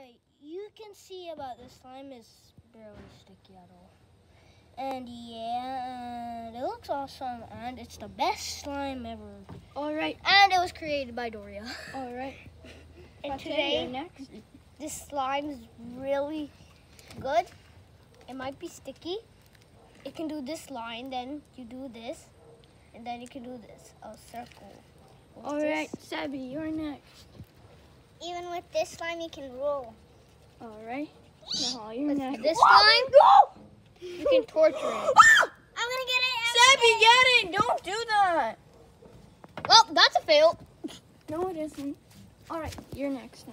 Alright, you can see about the slime is barely sticky at all. And yeah, and it looks awesome and it's the best slime ever. All right. And it was created by Doria. All right. And today, next. this slime is really good. It might be sticky. It can do this line, then you do this, and then you can do this, a circle. with All this. right, you're next. With this slime, you can roll. All right. You're With next. this slime, you can torture it. Ah! I'm gonna get it. Sabby, get it! Don't do that. Well, that's a fail. No, it isn't. All right, you're next.